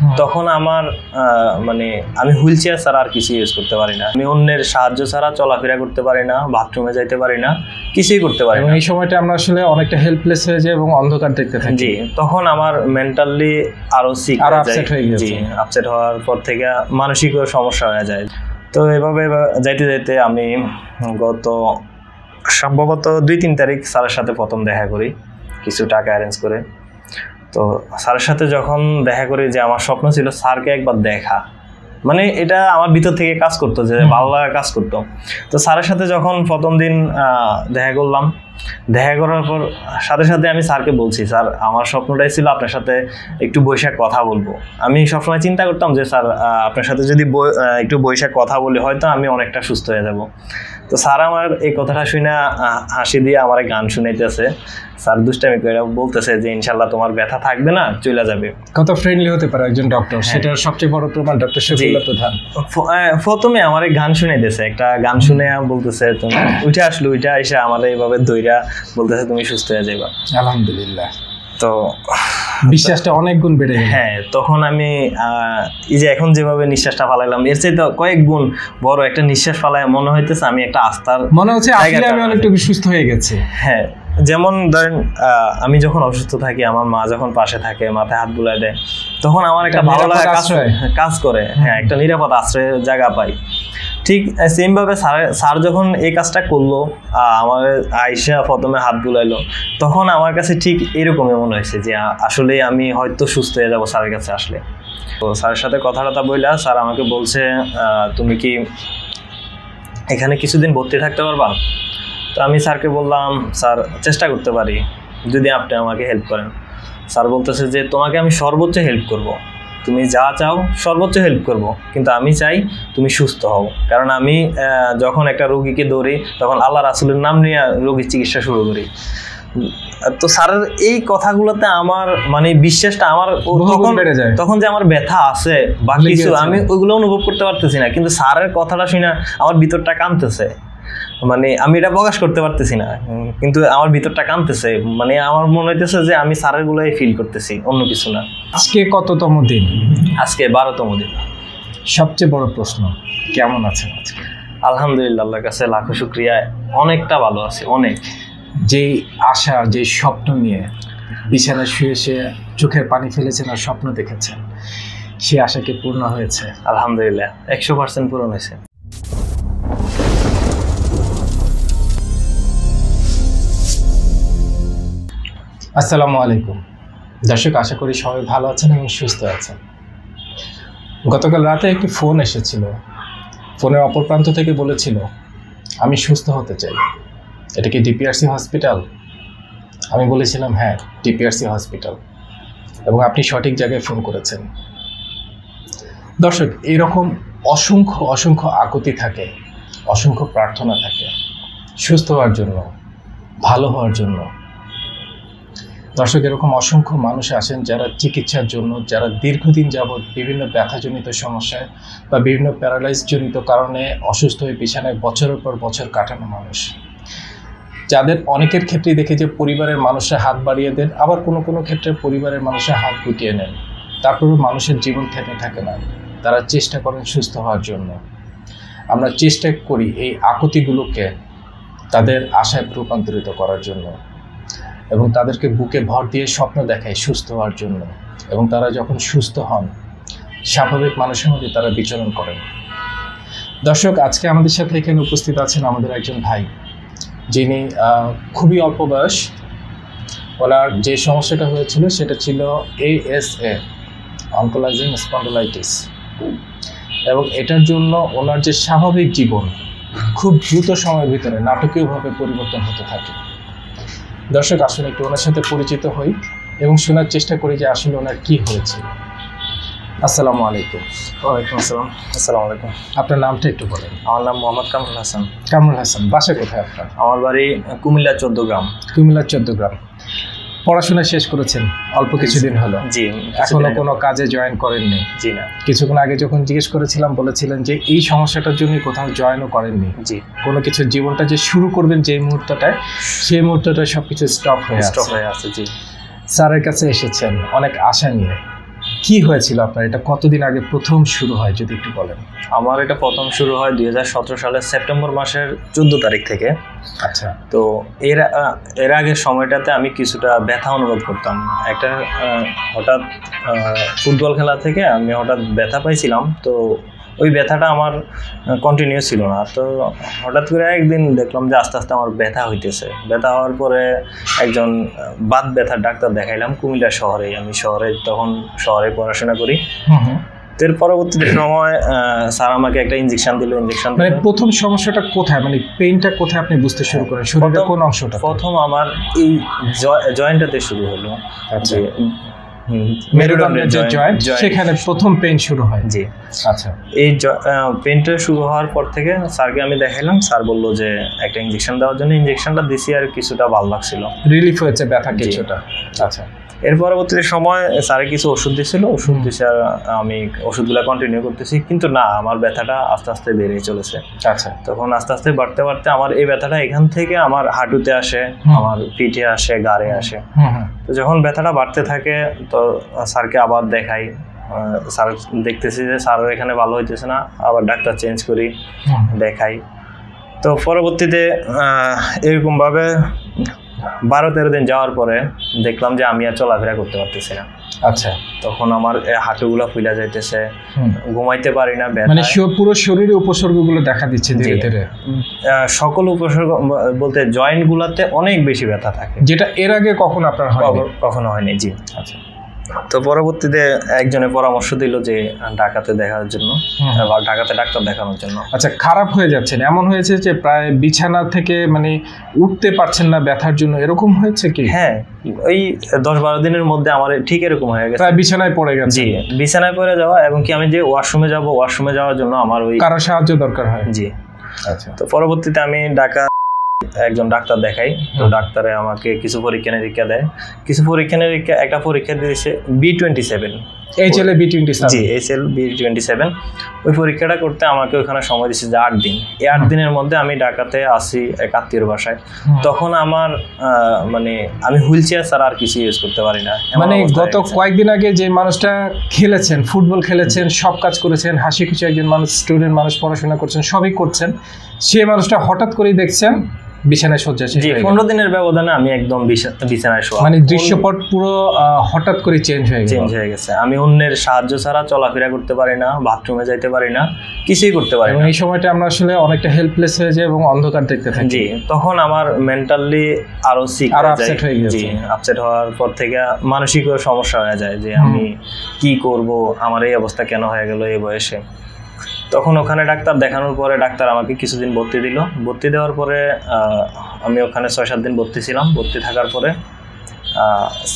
তখন আমার মানে আমি হুইল চেয়ার ছাড়া আর কিছু ইউজ করতে পারি না। আমি অন্যের সাহায্য ছাড়া চলাফেরা করতে পারি না বাথরুমে যাইতে পারি না কিছুই করতে পারি না। এই সময়টা আমরা আসলে অনেকটা হেল্পলেস হয়ে যাই এবং অন্ধকার দেখতে থাকি। জি তখন আমার মেন্টালি আরও সিক আরও upset হয়ে গেছে। জি আপসেট হওয়ার পর থেকে মানসিক সমস্যা হয়ে যায়। তো এভাবে এভাবে যাইতে যাইতে আমি গত সম্ভবত দুই তিন তারিখ স্যারের সাথে প্রথম দেখা করি কিছু টাকা অ্যারেঞ্জ করে। তো স্যারের সাথে যখন দেখা করি যে আমার স্বপ্ন ছিল স্যারকে একবার দেখা মানে এটা আমার ভিতর থেকে কাজ করতো যে ভালো লাগা কাজ করতো। তো স্যারের সাথে যখন প্রথম দিন দেখা করলাম দেখা করার পর সাথে সাথে আমি স্যারকে বলছি স্যার আমার স্বপ্নটাই ছিল আপনার সাথে একটু বৈশাখ কথা বলব। আমি সবসময় চিন্তা করতাম যে স্যার আপনার সাথে যদি একটু বৈশাখ কথা বলি হয়তো আমি অনেকটা সুস্থ হয়ে যাব। তো স্যার আমার এই কথাটা শুনে হাসি দিয়ে আমার গান শুনাইতেছে। স্যার দুষ্টামি করে বলতেছে যে ইনশাল্লাহ তোমার ব্যথা থাকবে না চলে যাবে। কত ফ্রেন্ডলি হতে পারে একজন ডক্টর সেটার সবচেয়ে বড় প্রমাণ ডক্টর শফিউল্লাহ প্রধান। প্রথমে আমার গান শুনে দিয়েছে একটা গান শুনে বলতেছে তুমি উঠে আসলো উঠে এসে আমার এইভাবে দইরা বলতেছে তুমি সুস্থ হয়ে যাবা আলহামদুলিল্লাহ। তো বিশ্বাসটা অনেক গুণ বেড়ে হ্যাঁ তখন আমি আহ, এই যে এখন যেভাবে নিঃশ্বাসটা ফালাইলাম এর চাইতে কয়েক গুণ বড় একটা নিঃশ্বাস ফালাই মনে হইতেছে আমি একটা আস্থার মনে হচ্ছে আমি অনেকটুকু সুস্থ হয়ে গেছে। হ্যাঁ যেমন ধরেন আহ, আমি যখন অসুস্থ থাকি আমার মা যখন পাশে থাকে মাথায় হাত বুলাই দেয় তখন আমার একটা ভালো লাগা কাজ করে। হ্যাঁ একটা নিরাপদ আশ্রয়ের জায়গা পাই। ঠিক সেম ভাবে স্যার স্যার যখন এই কাজটা করল আমার আয়সা প্রথমে হাত বুলাইলো তখন আমার কাছে ঠিক এরকমই মনে হয়েছে যে আসলে আমি হয়তো সুস্থ হয়ে যাব স্যারের কাছে আসলে। তো স্যারের সাথে কথা টথা বললা স্যার আমাকে বলছে আহ, তুমি কি এখানে কিছুদিন ভর্তি থাকতে পারবা? তো আমি স্যারকে বললাম স্যার চেষ্টা করতে পারি যদি আপনি আমাকে হেল্প করেন স্যার বলতেছে যে তোমাকে আমি সর্বোচ্চ হেল্প করব। তুমি যা চাও সর্বোচ্চ হেল্প করব। কিন্তু আমি চাই তুমি সুস্থ হও কারণ আমি যখন একটা রোগীকে ধরি তখন আল্লাহ রাসুলের নাম নিয়ে রোগীর চিকিৎসা শুরু করি তো স্যারের এই কথাগুলোতে আমার মানে বিশ্বাসটা আমার তখন বেড়ে যায়। তখন যে আমার ব্যথা আছে বা কিছু আমি ওইগুলো অনুভব করতে পারতেছি না কিন্তু স্যারের কথাটা শুনে আমার ভিতরটা কাঁদতেছে মানে আমি এটা প্রকাশ করতে পারতেছি না। কিন্তু আমার ভিতরটা কাঁদতেছে মানে আমার মনে হইতেছে যে আমি স্যারের গুলোই ফিল করতেছি অন্য কিছু না। আজকে কততম দিন? আজকে বারোতম দিন। সবচেয়ে বড় প্রশ্ন কেমন আছেন আজকে? আলহামদুলিল্লাহ আল্লাহর কাছে লাখো শুক্রিয়া। অনেকটা ভালো আছে অনেক। যে আশা যে স্বপ্ন নিয়ে বিছানায় শুয়ে সে চোখের পানি ফেলেছেন আর স্বপ্ন দেখেছেন সে আশা কি পূর্ণ হয়েছে। আলহামদুলিল্লাহ একশো পার্সেন্ট পূরণ হয়েছে। আসসালামু আলাইকুম। দর্শক, আশা করি সবাই ভালো আছেন এবং সুস্থ আছেন। গতকাল রাতে একটি ফোন এসেছিল। ফোনের অপর প্রান্ত থেকে বলেছিল, আমি সুস্থ হতে চাই। এটা কি ডিপিআরসি হসপিটাল? আমি বলেছিলাম হ্যাঁ ডিপিআরসি হসপিটাল। এবং আপনি সঠিক জায়গায় ফোন করেছেন। দর্শক, এরকম অসংখ্য অসংখ্য আকুতি থাকে, অসংখ্য প্রার্থনা থাকে। সুস্থ হওয়ার জন্য, ভালো হওয়ার জন্য দর্শক, এরকম অসংখ্য মানুষ আছেন যারা চিকিৎসার জন্য, যারা দীর্ঘদিন যাবৎ বিভিন্ন ব্যথাজনিত সমস্যায় বা বিভিন্ন প্যারালাইজ জনিত কারণে অসুস্থ হয়ে বিছানায় বছরের পর বছর কাটানো মানুষ। যাদের অনেকের ক্ষেত্রেই দেখে যে পরিবারের মানুষরা হাত বাড়িয়ে দেন, আবার কোনো কোনো ক্ষেত্রে পরিবারের মানুষরা হাত গুটিয়ে নেন। তারপরেও মানুষের জীবন থেমে থাকে না। তারা চেষ্টা করেন সুস্থ হওয়ার জন্য। আমরা চেষ্টা করি এই আকুতিগুলোকে তাদের আশায় রূপান্তরিত করার জন্য। এবং তাদেরকে বুকে ভর দিয়ে স্বপ্ন দেখায় সুস্থ হওয়ার জন্য। এবং তারা যখন সুস্থ হন, স্বাভাবিক মানুষের মধ্যে তারা বিচরণ করেন। দর্শক, আজকে আমাদের সাথে এখানে উপস্থিত আছেন আমাদের একজন ভাই, যিনি খুবই অল্প বয়স। ওনার যে সমস্যাটা হয়েছিল সেটা ছিল এএসএ অঙ্কোলাইজিং স্পন্ডোলাইটিস। এবং এটার জন্য ওনার যে স্বাভাবিক জীবন, খুব দ্রুত সময়ের ভিতরে নাটকীয়ভাবে পরিবর্তন হতে থাকে। দর্শক আসলে একটু ওনার সাথে পরিচিত হই এবং শোনার চেষ্টা করি যে আসলে ওনার কি হয়েছে। আসসালামু আলাইকুম। ওয়ালাইকুম আসসালাম। আসসালামু আলাইকুম। আপনার নামটা একটু বলেন। আমার নাম মোহাম্মদ কামরুল হাসান। কামরুল হাসান বাসা কোথায় আপনার? আমার বাড়ি কুমিল্লা চোদ্দ গ্রাম। চোদ্দগ্রাম চোদ্দ গ্রাম। পড়াশোনা শেষ করেছেন অল্প কিছুদিন হলো। জি এখনও কোনো কাজে জয়েন করেননি। জি না। কিছুক্ষণ আগে যখন জিজ্ঞেস করেছিলাম বলেছিলেন যে এই সমস্যাটার জন্য কোথাও জয়েনও করেননি। জি। কোনো কিছু জীবনটা যে শুরু করবেন যে মুহূর্তটায় সেই মুহূর্তটায় সবকিছু স্টপ হয়ে স্টপ হয়ে আছে জি। স্যারের কাছে এসেছেন অনেক আশা নিয়ে। কি হয়েছিল আপনার? এটা কতদিন আগে প্রথম শুরু হয় যদি একটু বলেন? আমার এটা প্রথম শুরু হয় দুই হাজার সতেরো সালের সেপ্টেম্বর মাসের চোদ্দ তারিখ থেকে। আচ্ছা। তো এর এর আগের সময়টাতে আমি কিছুটা ব্যথা অনুভব করতাম। একটা হঠাৎ ফুটবল খেলা থেকে আমি হঠাৎ ব্যথা পাইছিলাম। তো ওই ব্যথাটা আমার কন্টিনিউ ছিল না। তো হঠাৎ করে একদিন দেখলাম যে আস্তে আস্তে আমার ব্যথা হইতেছে। ব্যথা হওয়ার পরে একজন বাত ব্যথার ডাক্তার দেখাইলাম কুমিল্লা শহরে। আমি শহরে তখন শহরে পড়াশোনা করি। এর পরবর্তীতে সময় স্যার আমাকে একটা ইঞ্জেকশন দিল। ইঞ্জেকশন মানে প্রথম সমস্যাটা কোথায়? মানে পেইনটা কোথায় আপনি বুঝতে শুরু করেন? শরীরের কোন অংশটা প্রথম আমার এই জয়েন্টটাতে শুরু হলো। আচ্ছা। মেরুদণ্ডের যে জয়েন্ট সেখানে প্রথম পেন শুরু হয়। জি। আচ্ছা। এই পেনটা শুরু হওয়ার পর থেকে স্যারকে আমি দেখাইলাম স্যার বলল যে একটা ইঞ্জেকশন দেওয়ার জন্য। ইঞ্জেকশনটা দিছি আর কিছুটা ভালো লাগছিল। রিলিফ হয়েছে ব্যথা কিছুটা। আচ্ছা। এর পরবর্তীতে সময় স্যারে কিছু ওষুধ দিয়েছিল ওষুধ আর আমি ওষুধগুলো কন্টিনিউ করতেছি। কিন্তু না আমার ব্যথাটা আস্তে আস্তে বেড়েই চলেছে। আচ্ছা। তখন আস্তে আস্তে বাড়তে বাড়তে আমার এই ব্যথাটা এখান থেকে আমার হাঁটুতে আসে আমার পিঠে আসে গাড়ে আসে। তো যখন ব্যথাটা বাড়তে থাকে তো স্যারকে আবার দেখাই। স্যার দেখতেছি যে স্যার এখানে ভালো হইতেছে না আবার ডাক্তার চেঞ্জ করি দেখাই। তো পরবর্তীতে এরকমভাবে বারো তেরো দিন যাওয়ার পরে দেখলাম যে আমি আর চলাফেরা করতে পারতেছি না। আচ্ছা। তখন আমার হাঁটুগুলো ফুলা যাইতেছে। ঘুমাইতে পারি না মানে পুরো শরীরে উপসর্গগুলো দেখা দিচ্ছে ধীরে ধীরে। সকল উপসর্গ বলতে জয়েন্ট গুলাতে অনেক বেশি ব্যথা থাকে। যেটা এর আগে কখন আপনার কখনো হয়নি জি। আচ্ছা। তো পরবর্তীতে একজনে পরামর্শ দিল যে ঢাকাতে দেখার জন্য ঢাকাতে ডাক্তার দেখানোর জন্য। আচ্ছা খারাপ হয়ে যাচ্ছেন। এমন হয়েছে যে প্রায় বিছানা থেকে মানে উঠতে পারছেন না ব্যথার জন্য। এরকম হয়েছে কি? হ্যাঁ ওই দশ বারো দিনের মধ্যে আমার ঠিক এরকম হয়ে গেছে। প্রায় বিছানায় পড়ে গেছে জি বিছানায় পড়ে যাওয়া এবং কি আমি যে ওয়াশরুমে যাব ওয়াশরুমে যাওয়ার জন্য আমার ওই কারও সাহায্য দরকার হয়। জি। আচ্ছা। তো পরবর্তীতে আমি ঢাকা একজন ডাক্তার দেখাই তো। ডাক্তারে আমাকে কিছু পরীক্ষা নিরীক্ষা দেয়। কিছু পরীক্ষা নিরীক্ষা একটা পরীক্ষা দিয়েছে বি টোয়েন্টি সেভেন এই ছেলে B twenty G S L B twenty seven ওই পরীক্ষাটা করতে আমাকে ওখানে সময় দিচ্ছে যে আট দিন। এই আট দিনের মধ্যে আমি ঢাকাতে আসি এক আত্মীয়র বাসায় তখন আমার মানে আমি হুইল চেয়ার ছাড়া আর কিছু ইউজ করতে পারি না। মানে গত কয়েকদিন আগে যে মানুষটা খেলেছেন ফুটবল খেলেছেন সব কাজ করেছেন হাসি খুশি একজন মানুষ স্টুডেন্ট মানুষ পড়াশোনা করছেন সবই করছেন সে মানুষটা হঠাৎ করেই দেখছেন বিছানায় শয্যাশীল জি হয়ে গেল। পনেরো দিনের ব্যবধানে আমি একদম বিছানায় শোয়া। মানে দৃশ্যপট পুরো হঠাৎ করে চেঞ্জ হয়ে গেল। চেঞ্জ হয়ে গেছে। আমি অন্যের সাহায্য ছাড়া চলাফেরা করতে পারি না বাথরুমে যাইতে পারি না কিছুই করতে পারি না। এই সময়টা আমরা আসলে অনেকটা হেল্পলেস হয়ে যাই এবং অন্ধকার দেখতে থাকি। জি তখন আমার মেন্টালি আরও সিক আরও upset হয়ে গেছে। জি আপসেট হওয়ার পর থেকে মানসিক সমস্যা হয়ে যায় যে আমি কি করব আমার এই অবস্থা কেন হয়ে গেল এই বয়সে। তখন ওখানে ডাক্তার দেখানোর পরে ডাক্তার আমাকে কিছুদিন ভর্তি দিল। ভর্তি দেওয়ার পরে আমি ওখানে ছয় সাত দিন ভর্তি ছিলাম। ভর্তি থাকার পরে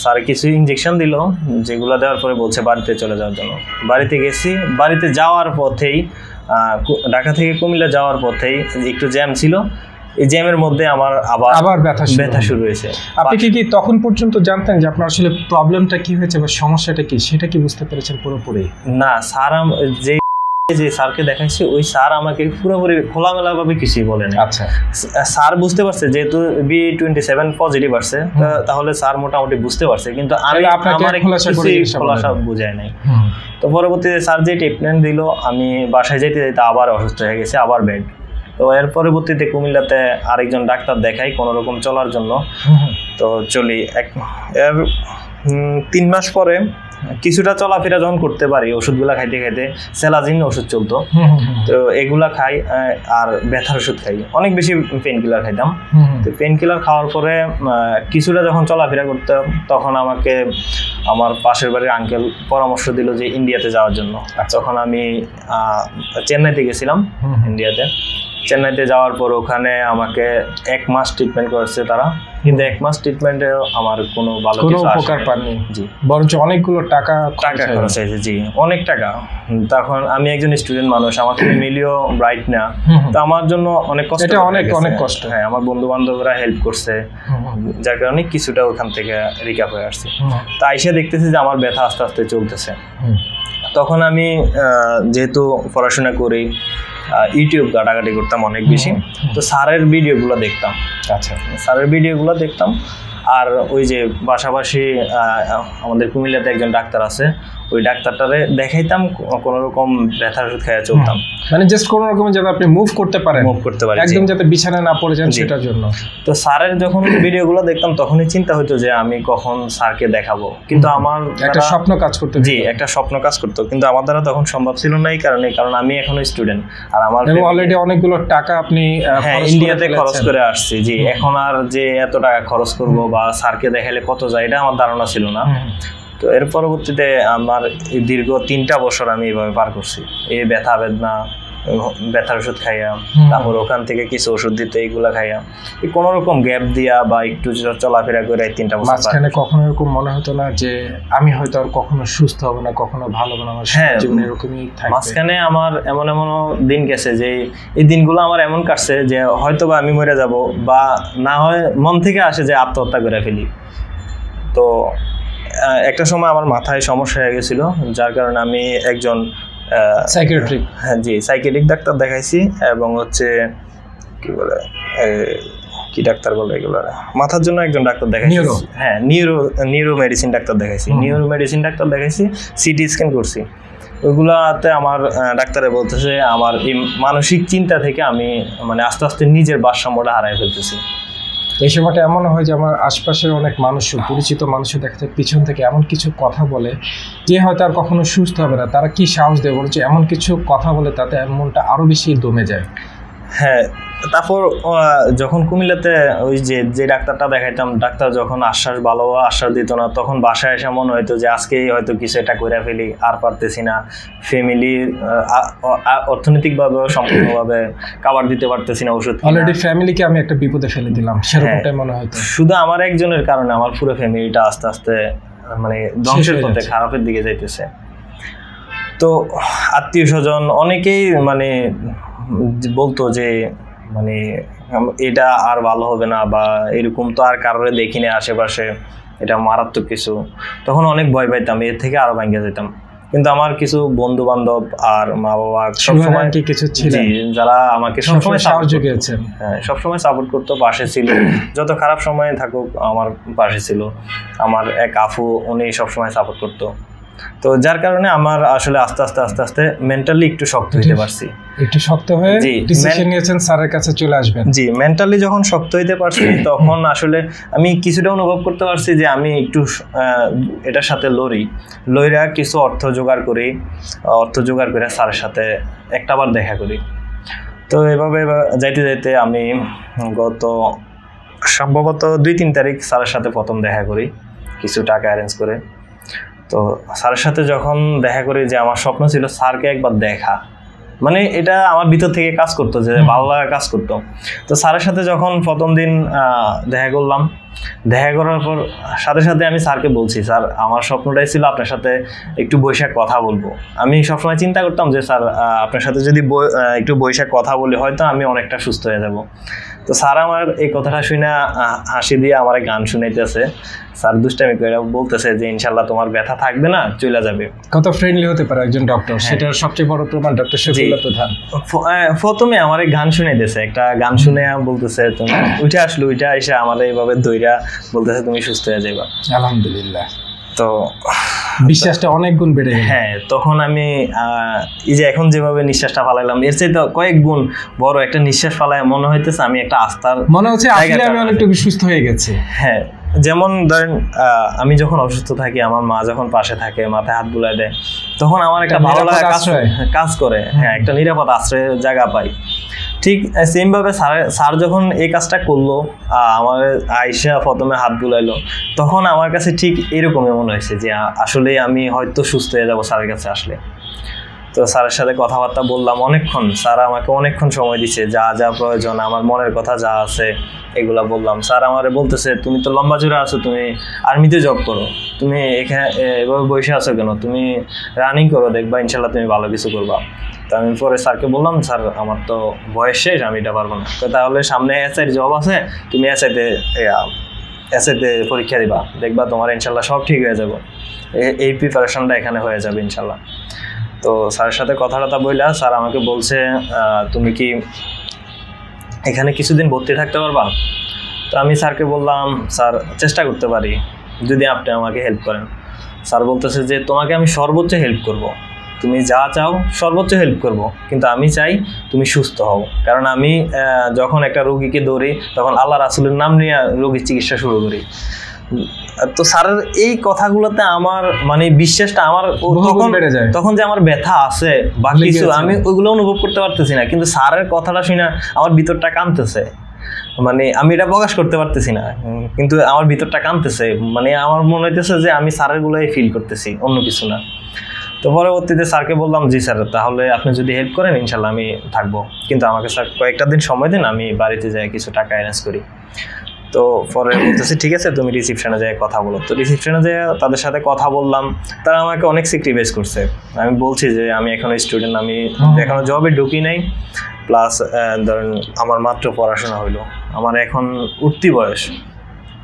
স্যার কিছু ইঞ্জেকশন দিল যেগুলো দেওয়ার পরে বলছে বাড়িতে চলে যাওয়ার জন্য। বাড়িতে গেছি। বাড়িতে যাওয়ার পথেই ঢাকা থেকে কুমিল্লা যাওয়ার পথেই একটু জ্যাম ছিল। এই জ্যামের মধ্যে আমার আবার আবার ব্যথা ব্যথা শুরু হয়েছে। আপনি কি কি তখন পর্যন্ত জানতেন যে আপনার আসলে প্রবলেমটা কি হয়েছে বা সমস্যাটা কি? সেটা কি বুঝতে পেরেছেন পুরোপুরি? না স্যার যে যে স্যারকে দেখাইছি ওই স্যার আমাকে পুরোপুরি খোলামেলা ভাবে কিছুই বলে আচ্ছা। স্যার বুঝতে পারছে যেহেতু বি টোয়েন্টি সেভেন পজিটিভ আসছে তাহলে স্যার মোটামুটি বুঝতে পারছে কিন্তু আমি আমার খোলাসা খোলাসা নাই। তো পরবর্তীতে স্যার যে ট্রিটমেন্ট দিল আমি বাসায় যেতে যেতে আবার অসুস্থ হয়ে গেছে আবার বেড তো এর পরবর্তীতে কুমিল্লাতে আরেকজন ডাক্তার দেখাই কোনো রকম চলার জন্য। তো চলি এক এর তিন মাস পরে কিছুটা চলাফেরা যখন করতে পারি ওষুধগুলা খাইতে খাইতে সেলাজিন ওষুধ চলতো। তো এগুলা খাই আর ব্যথার ওষুধ খাই। অনেক বেশি পেন কিলার খাইতাম তো পেন কিলার খাওয়ার পরে কিছুটা যখন চলাফেরা করতাম তখন আমাকে আমার পাশের বাড়ির আঙ্কেল পরামর্শ দিল যে ইন্ডিয়াতে যাওয়ার জন্য। তখন আমি চেন্নাইতে গেছিলাম ইন্ডিয়াতে চেন্নাইতে যাওয়ার পর ওখানে আমাকে এক মাস ট্রিটমেন্ট করেছে তারা। কিন্তু এক মাস ট্রিটমেন্টে আমার কোনো ভালো কোনো উপকার। পাননি। জি। বরঞ্চ অনেকগুলো টাকা টাকা খরচ হয়েছে জি। অনেক টাকা। তখন আমি একজন স্টুডেন্ট মানুষ আমার ফ্যামিলিও ব্রাইট না। তো আমার জন্য অনেক কষ্ট এটা অনেক- অনেক কষ্ট। হ্যাঁ আমার বন্ধু বান্ধবরা হেল্প করছে যার কারণে কিছুটা ওখান থেকে রিকাপ হয়ে আসছে। তো আইসে দেখতেছি যে আমার ব্যথা আস্তে আস্তে চলতেছে। তখন আমি যেহেতু পড়াশোনা করি ইউটিউব ঘাটাঘাটি করতাম অনেক বেশি। তো স্যারের ভিডিওগুলো দেখতাম। আচ্ছা। স্যারের ভিডিওগুলো দেখতাম। আর ওই যে পাশাপাশি আমাদের কুমিল্লাতে একজন ডাক্তার আছে ওই ডাক্তারটারে দেখাইতাম কোনো রকম ব্যথার ওষুধ খাইয়া চলতাম। মানে জাস্ট কোনো রকমের যাতে আপনি মুভ করতে পারেন। মুভ করতে পারেন একদম যাতে বিছানায় না পড়ে যান সেটার জন্য। তো স্যারের যখন ভিডিওগুলো দেখতাম তখনই চিন্তা হতো যে আমি কখন স্যারকে দেখাবো। কিন্তু আমার একটা স্বপ্ন কাজ করতে জি একটা স্বপ্ন কাজ করতো। কিন্তু আমার দ্বারা তখন সম্ভব ছিল না এই কারণে কারণ আমি এখনও স্টুডেন্ট আর আমার অলরেডি অনেকগুলো টাকা আপনি ইন্ডিয়াতে খরচ করে আসছি জি। এখন আর যে এত টাকা খরচ করব বা স্যারকে দেখালে কত যায় এটা আমার ধারণা ছিল না। তো এর পরবর্তীতে আমার দীর্ঘ তিনটা বছর আমি এইভাবে পার করছি। এই ব্যথা বেদনা ব্যথার ওষুধ খাইয়া। তারপর ওখান থেকে কিছু ওষুধ দিতে এইগুলা খাইয়া কোনো রকম গ্যাপ দিয়া বা একটু চলাফেরা করে তিনটা বছর মাঝখানে কখনো এরকম মনে হতো না যে আমি হয়তো আর কখনো সুস্থ হব না কখনো ভালো হবে না আমার হ্যাঁ, জীবনে এরকমই থাকবে। মাঝখানে আমার এমন এমন দিন গেছে যে এই দিনগুলো আমার এমন কাটছে যে হয়তো বা আমি মরে যাব বা না হয় মন থেকে আসে যে আত্মহত্যা করে ফেলি। তো একটা সময় আমার মাথায় সমস্যা হয়ে গেছিল যার কারণে আমি একজন সাইকিয়াট্রিক হ্যাঁ জি সাইকেটিক ডাক্তার দেখাইছি এবং হচ্ছে কি বলে কি ডাক্তার বলে এগুলো? মাথার জন্য একজন ডাক্তার দেখাইছি? হ্যাঁ নিউরো নিউরো মেডিসিন ডাক্তার দেখাইছি। নিউরো মেডিসিন ডাক্তার দেখাইছি সিটি স্ক্যান করছি। ওইগুলাতে আমার ডাক্তারে বলতেছে আমার এই মানসিক চিন্তা থেকে আমি মানে আস্তে আস্তে নিজের ভারসাম্যটা হারাই ফেলতেছি। এই সময়টা এমন হয় যে আমার আশপাশের অনেক মানুষ, পরিচিত মানুষও দেখা যায় পিছন থেকে এমন কিছু কথা বলে যে হয়তো আর কখনো সুস্থ হবে না। তারা কি সাহস দেবে বলছে এমন কিছু কথা বলে তাতে মনটা আরও বেশি দমে যায়? হ্যাঁ তারপর যখন কুমিল্লাতে ওই যে যে ডাক্তারটা দেখাইতাম ডাক্তার যখন আশ্বাস ভালো আশ্বাস দিত না তখন বাসায় এসে মনে হইতো যে আজকেই হয়তো কিছু একটা করে ফেলি আর পারতেছি না ফ্যামিলি অর্থনৈতিকভাবে সম্পূর্ণভাবে কাবার দিতে পারতেছি না ওষুধ। অলরেডি ফ্যামিলিকে আমি একটা বিপদে ফেলে দিলাম সেরকমটাই হ্যাঁ। মনে হয়তো শুধু আমার একজনের কারণে আমার পুরো ফ্যামিলিটা আস্তে আস্তে মানে ধ্বংসের হয়ে পথে খারাপের দিকে যাইতেছে তো আত্মীয় স্বজন অনেকেই মানে বলতো যে মানে এটা আর ভালো হবে না বা এরকম তো আর কারোর দেখি না আশেপাশে এটা মারাত্মক কিছু। তখন অনেক ভয় পাইতাম এর থেকে আরও ভাঙ্গে যেতাম। কিন্তু আমার কিছু বন্ধু বান্ধব আর মা বাবা সবসময় আন্টি কিছু ছিলেন? জি, যারা আমাকে সবসময় সাহায্য জুগিয়েছেন হ্যাঁ সবসময় সাপোর্ট করতো পাশে ছিল। যত খারাপ সময় থাকুক আমার পাশে ছিল। আমার এক আফু উনি সবসময় সাপোর্ট করতো। তো যার কারণে আমার আসলে আস্তে আস্তে আস্তে আস্তে মেন্টালি একটু শক্ত হইতে পারছি। একটু শক্ত হয়ে ডিসিশন নিয়েছেন স্যারের কাছে চলে আসবেন। জি মেন্টালি যখন শক্ত হইতে পারছি তখন আসলে আমি কিছুটা অনুভব করতে পারছি যে আমি একটু এটার সাথে লড়ি। লইরা কিছু অর্থ জোগাড় করি অর্থ জোগাড় করে স্যারের সাথে একটাবার দেখা করি। তো এভাবে এভাবে যাইতে যাইতে আমি গত সম্ভবত দুই তিন তারিখ স্যারের সাথে প্রথম দেখা করি কিছু টাকা অ্যারেঞ্জ করে। তো স্যারের সাথে যখন দেখা করি যে আমার স্বপ্ন ছিল স্যারকে একবার দেখা। মানে এটা আমার ভিতর থেকে কাজ করতো যে। ভালো লাগা কাজ করতো। তো স্যারের সাথে যখন প্রথম দিন দেখা করলাম দেখা করার পর সাথে সাথে আমি স্যারকে বলছি স্যার আমার স্বপ্নটাই ছিল আপনার সাথে একটু বৈশাখ কথা বলব। আমি সবসময় চিন্তা করতাম যে স্যার আপনার সাথে যদি একটু বৈশাখ কথা বলি হয়তো আমি অনেকটা সুস্থ হয়ে যাব। তো স্যার আমার এই কথাটা শুনে হাসি দিয়ে আমার গান শুনাইতেছে। স্যার দুষ্টামি করে বলতেছে যে ইনশাল্লাহ তোমার ব্যথা থাকবে না চলে যাবে। কত ফ্রেন্ডলি হতে পারে একজন ডক্টর হ্যাঁ। সেটার সবচেয়ে বড় প্রমাণ ডক্টর শফিউল্লাহ প্রধান। প্রথমে আমার গান শুনে দিয়েছে একটা গান শুনে বলতেছে তুমি উঠে আসলো উঠে এসে আমার এইভাবে দইরা বলতেছে তুমি সুস্থ হয়ে যাইবা। আলহামদুলিল্লাহ। তো বিশ্বাসটা অনেক গুণ বেড়ে হ্যাঁ তখন আমি এই যে এখন যেভাবে নিঃশ্বাসটা ফালাইলাম এর চাইতে কয়েক গুণ বড় একটা নিঃশ্বাস ফালাই মনে হইতেছে আমি একটা আস্থার মনে হচ্ছে আসলে আমি অনেকটা অনেকটুকু সুস্থ হয়ে গেছি। হ্যাঁ যেমন ধরেন আমি যখন অসুস্থ থাকি আমার মা যখন পাশে থাকে মাথায় হাত বুলাই দেয় তখন আমার একটা ভালো লাগা কাজ আশ্রয়। কাজ করে। হ্যাঁ একটা নিরাপদ আশ্রয়ের জায়গা পাই। ঠিক সেম ভাবে স্যার স্যার যখন এই কাজটা করল আহ, আমার আয়সা প্রথমে হাত বুলাইলো তখন আমার কাছে ঠিক এরকমই মনে হয়েছে যে আসলে আমি হয়তো সুস্থ হয়ে যাব স্যারের কাছে আসলে। তো স্যারের সাথে কথাবার্তা বললাম অনেকক্ষণ। স্যার আমাকে অনেকক্ষণ সময় দিছে, যা যা প্রয়োজন, আমার মনের কথা যা আছে এগুলা বললাম। স্যার আমারে বলতেছে, তুমি তো লম্বা চূড়া আছো, তুমি আর্মিতে জব করো। তুমি এখানে এভাবে বসে আছো কেন? তুমি রানিং করো, দেখবা ইনশাল্লাহ তুমি ভালো কিছু করবা। তো আমি পরে স্যারকে বললাম, স্যার, আমার তো বয়স শেষ, আমি এটা পারব না। তো তাহলে সামনে এসআইয়ের জব আছে, তুমি এসআইতে এসআইতে পরীক্ষা দিবা। দেখবা তোমার ইনশাল্লাহ সব ঠিক হয়ে যাবে। এই প্রিপারেশনটা এখানে হয়ে যাবে ইনশাল্লাহ। তো স্যারের সাথে কথা টথা বললা স্যার আমাকে বলছে তুমি কি এখানে কিছুদিন ভর্তি থাকতে পারবা তো আমি স্যারকে বললাম, স্যার, চেষ্টা করতে পারি, যদি আপনি আমাকে হেল্প করেন স্যার বলতেছে যে, তোমাকে আমি সর্বোচ্চ হেল্প করব। তুমি যা চাও সর্বোচ্চ হেল্প করব। কিন্তু আমি চাই তুমি সুস্থ হও কারণ আমি যখন একটা রোগীকে ধরি, তখন আল্লাহ রাসুলের নাম নিয়ে রোগীর চিকিৎসা শুরু করি তো স্যারের এই কথাগুলোতে আমার মানে বিশ্বাসটা আমার তখন বেড়ে যায়। তখন যে আমার ব্যথা আছে বা কিছু আমি ওইগুলো অনুভব করতে পারতেছি না কিন্তু স্যারের কথাটা শুনে আমার ভিতরটা কাঁদতেছে মানে আমি এটা প্রকাশ করতে পারতেছি না কিন্তু আমার ভিতরটা কাঁদতেছে মানে আমার মনে হইতেছে যে আমি স্যারের গুলোই ফিল করতেছি অন্য কিছু না। তো পরবর্তীতে স্যারকে বললাম জি স্যার তাহলে আপনি যদি হেল্প করেন ইনশাল্লাহ আমি থাকব। কিন্তু আমাকে স্যার কয়েকটা দিন সময় দিন আমি বাড়িতে যাই কিছু টাকা অ্যারেঞ্জ করি। তো পরে বলতেছি ঠিক আছে তুমি রিসিপশনে যাই কথা বলো। তো রিসিপশনে যাই তাদের সাথে কথা বললাম। তারা আমাকে অনেক সিক্রিফাইস করছে। আমি বলছি যে আমি এখনও স্টুডেন্ট আমি এখনও জবে ঢুকি নাই। প্লাস ধরেন আমার মাত্র পড়াশোনা হইল। আমার এখন উঠতি বয়স।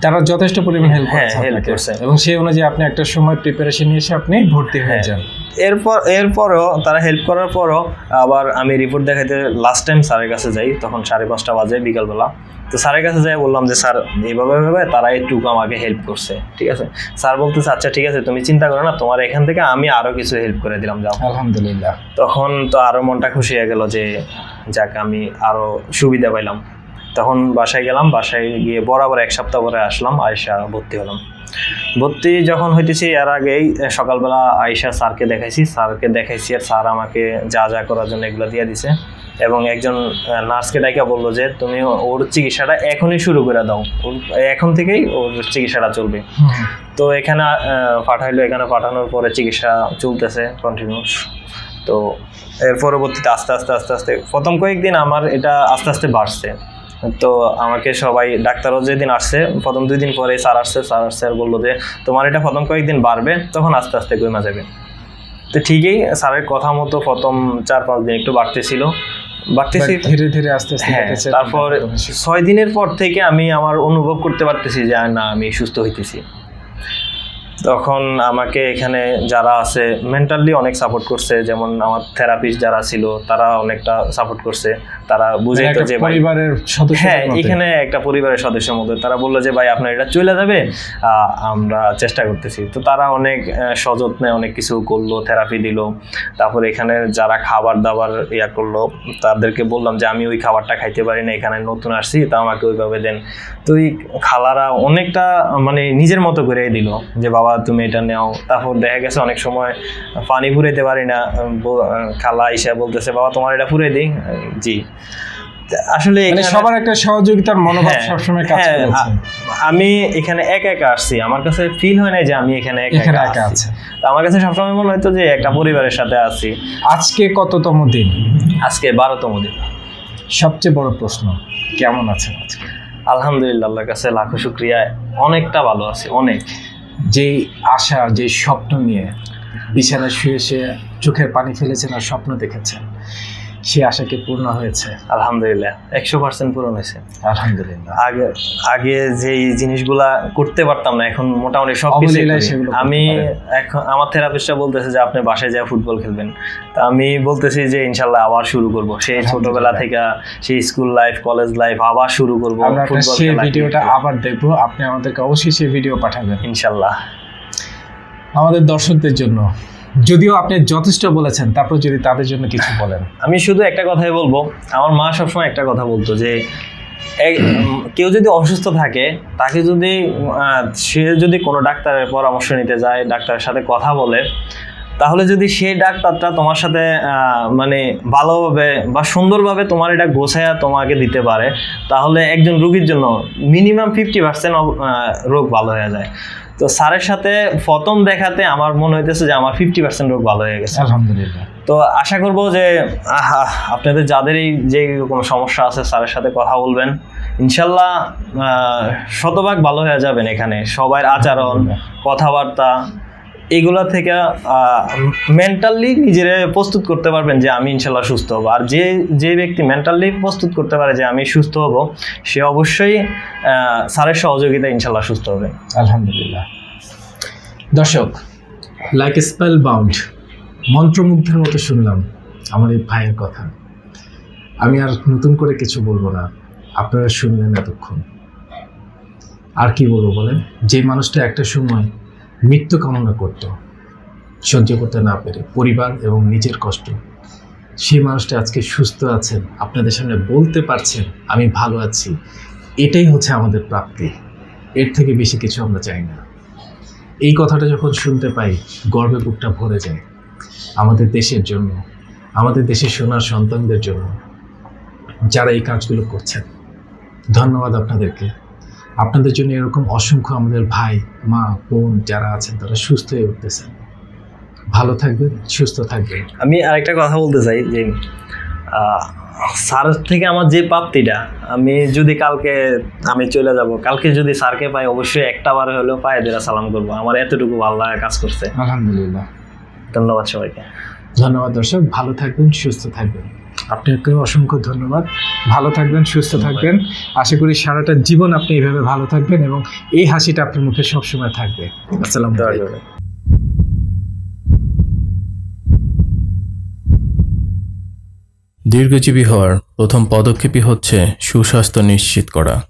তারা যথেষ্ট পরিমাণ হেল্প হ্যাঁ, করেছে help করছে। এবং সেই অনুযায়ী আপনি একটা সময় প্রিপারেশন নিয়ে এসে আপনি ভর্তি হয়ে হ্যাঁ। যান। এরপর এরপরও তারা হেল্প করার পরও আবার আমি রিপোর্ট দেখাইতে লাস্ট টাইম স্যারের কাছে যাই তখন সাড়ে পাঁচটা বাজে বিকালবেলা। তো স্যারের কাছে যাই বললাম যে স্যার এইভাবে ভাবে তারা একটুকু আমাকে হেল্প করছে। ঠিক আছে? স্যার বলতেছে আচ্ছা ঠিক আছে তুমি চিন্তা করো না তোমার এখান থেকে আমি আরও কিছু হেল্প করে দিলাম যাও। আলহামদুলিল্লাহ। তখন তো আরও মনটা খুশি হয়ে গেল যে যাক আমি আরও সুবিধা পাইলাম। তখন বাসায় গেলাম, বাসায় গিয়ে বরাবর এক সপ্তাহ পরে আসলাম আয়সা ভর্তি হলাম। ভর্তি যখন হইতেছি, এর আগেই সকালবেলা আয়সা স্যারকে দেখাইছি স্যারকে দেখাইছি, আর স্যার আমাকে যা যা করার জন্য এগুলো দিয়ে দিছে। এবং একজন নার্সকে ডাইকা বলল যে, তুমি ওর চিকিৎসাটা এখনই শুরু করে দাও। এখন থেকেই ওর চিকিৎসাটা চলবে। তো এখানে পাঠাইলো, এখানে পাঠানোর পরে চিকিৎসা চলতেছে কন্টিনিউ তো এর পরবর্তীতে আস্তে আস্তে আস্তে আস্তে প্রথম কয়েকদিন আমার এটা আস্তে আস্তে বাড়ছে। তো আমাকে সবাই ডাক্তারও যেদিন আসছে প্রথম দুই দিন পরে স্যার আসছে স্যার আসছে আর বলল যে তোমার এটা প্রথম কয়েকদিন বাড়বে তখন আস্তে আস্তে কমে যাবে। তো ঠিকই স্যারের কথা মতো প্রথম চার পাঁচ দিন একটু বাড়তেছিল। বাড়তেছি ধীরে ধীরে আস্তে আস্তে হ্যাঁ তারপর ছয় দিনের পর থেকে আমি আমার অনুভব করতে পারতেছি যে না আমি সুস্থ হইতেছি। তখন আমাকে এখানে যারা আছে মেন্টালি অনেক সাপোর্ট করছে। যেমন আমার থেরাপিস্ট যারা ছিল তারা অনেকটা সাপোর্ট করছে। তারা মানে বুঝাইতো যে পরিবারের সদস্য হ্যাঁ এখানে একটা পরিবারের সদস্যের মধ্যে। তারা বলল যে ভাই আপনার এটা চলে যাবে। আমরা চেষ্টা করতেছি। তো তারা অনেক সযত্নে অনেক কিছু করল থেরাপি দিল। তারপর এখানে যারা খাবার দাবার ইয়া করল তাদেরকে বললাম যে আমি ওই খাবারটা খাইতে পারি না এখানে নতুন আসছি তা আমাকে ওইভাবে দেন। তো ওই খালারা অনেকটা মানে নিজের মতো করে দিল। যে বাবা তুমি এটা নাও। তারপর দেখা গেছে অনেক সময় পানি ফুরাইতে পারি না খালা ইসা বলতেছে বাবা তোমার এটা ফুরাই দিই। জি। আসলে মানে সবার একটা সহযোগিতার মনোভাব হ্যাঁ, সবসময় কাজ হ্যাঁ, করেছে। আমি এখানে একা একা আসছি। আমার কাছে ফিল হয় না যে আমি এখানে একা একা একা আছি তো আমার কাছে সবসময় মনে হতো যে একটা পরিবারের সাথে আছি। আজকে কততম দিন? আজকে বারোতম দিন। সবচেয়ে বড় প্রশ্ন কেমন আছেন আজকে? আলহামদুলিল্লাহ আল্লাহর কাছে লাখো শুক্রিয়া। অনেকটা ভালো আছি অনেক। যেই আশা যে স্বপ্ন নিয়ে বিছানা শুয়ে শুয়ে চোখের পানি ফেলেছেন আর স্বপ্ন দেখেছেন। সে আশা কি পূর্ণ হয়েছে? আলহামদুলিল্লাহ একশো পার্সেন্ট পূরণ হয়েছে। আলহামদুলিল্লাহ। আগে আগে যে জিনিসগুলা করতে পারতাম না এখন মোটামুটি সব কিছু আমি এখন আমার থেরাপিস্টরা বলতেছে যে আপনি বাসায় যা ফুটবল খেলবেন। তা আমি বলতেছি যে ইনশাল্লাহ আবার শুরু করব। সেই ছোটবেলা থেকে সেই স্কুল লাইফ কলেজ লাইফ আবার শুরু করব ফুটবল সেই ভিডিওটা আবার দেখব। আপনি আমাদেরকে অবশ্যই সেই ভিডিও পাঠাবেন। ইনশাল্লাহ। আমাদের দর্শকদের জন্য। যদিও আপনি যথেষ্ট বলেছেন, তারপর যদি তাদের জন্য কিছু বলেন। আমি শুধু একটা কথাই বলব, আমার মা সবসময় একটা কথা বলতো যে কেউ যদি অসুস্থ থাকে, তাকে যদি সে যদি কোনো ডাক্তারের পরামর্শ নিতে যায়, ডাক্তারের সাথে কথা বলে, তাহলে যদি সেই ডাক্তারটা তোমার সাথে মানে ভালোভাবে বা সুন্দরভাবে তোমার এটা গোছায়া তোমাকে দিতে পারে, তাহলে একজন রুগীর জন্য মিনিমাম ফিফটি পার্সেন্ট রোগ ভালো হয়ে যায়। তো স্যারের সাথে প্রথম দেখাতে আমার মনে হইতেছে যে আমার ফিফটি পার্সেন্ট রোগ ভালো হয়ে গেছে। আলহামদুলিল্লাহ। তো আশা করব যে আপনাদের যাদের এই যে কোনো সমস্যা আছে স্যারের সাথে কথা বলবেন। ইনশাল্লাহ শতভাগ ভালো হয়ে যাবেন এখানে। সবার আচরণ কথাবার্তা এগুলা থেকে মেন্টালি নিজের প্রস্তুত করতে পারবেন যে আমি ইনশাল্লাহ সুস্থ হব। আর যে যে ব্যক্তি মেন্টালি প্রস্তুত করতে পারে যে আমি সুস্থ হব, সে অবশ্যই স্যারের সহযোগিতা ইনশাল্লাহ সুস্থ হবে। আলহামদুলিল্লাহ। দর্শক লাইক স্পেল বাউন্ড মন্ত্রমুগ্ধের মতো শুনলাম আমার এই ভাইয়ের কথা। আমি আর নতুন করে কিছু বলব না, আপনারা শুনলেন এতক্ষণ। আর কি বলব বলেন? যে মানুষটা একটা সময় মৃত্যু কামনা করত। সহ্য করতে না পেরে পরিবার এবং নিজের কষ্ট। সেই মানুষটা আজকে সুস্থ আছেন, আপনাদের সামনে বলতে পারছেন, আমি ভালো আছি। এটাই হচ্ছে আমাদের প্রাপ্তি। এর থেকে বেশি কিছু আমরা চাই না। এই কথাটা যখন শুনতে পাই, গর্বে বুকটা ভরে যায়। আমাদের দেশের জন্য, আমাদের দেশের সোনার সন্তানদের জন্য যারা এই কাজগুলো করছেন, ধন্যবাদ আপনাদেরকে। আপনাদের জন্য এরকম অসংখ্য আমাদের ভাই মা বোন যারা আছেন তারা সুস্থ হয়ে উঠতেছেন ভালো থাকবেন সুস্থ থাকবেন। আমি আরেকটা কথা বলতে চাই যে স্যার থেকে আমার যে প্রাপ্তিটা আমি যদি কালকে আমি চলে যাব কালকে যদি স্যারকে পাই অবশ্যই একটা বার হলেও পায়ে দেরা সালাম করব। আমার এতটুকু ভালো লাগা কাজ করছে। আলহামদুলিল্লাহ। ধন্যবাদ সবাইকে। ধন্যবাদ দর্শক ভালো থাকবেন সুস্থ থাকবেন। আপনাকে অসংখ্য ধন্যবাদ। ভালো থাকবেন সুস্থ থাকবেন। আশা করি সারাটা জীবন আপনি এইভাবে ভালো থাকবেন এবং এই হাসিটা আপনার মুখে সবসময় থাকবে। আসসালাম দীর্ঘজীবী হওয়ার প্রথম পদক্ষেপই হচ্ছে সুস্বাস্থ্য নিশ্চিত করা।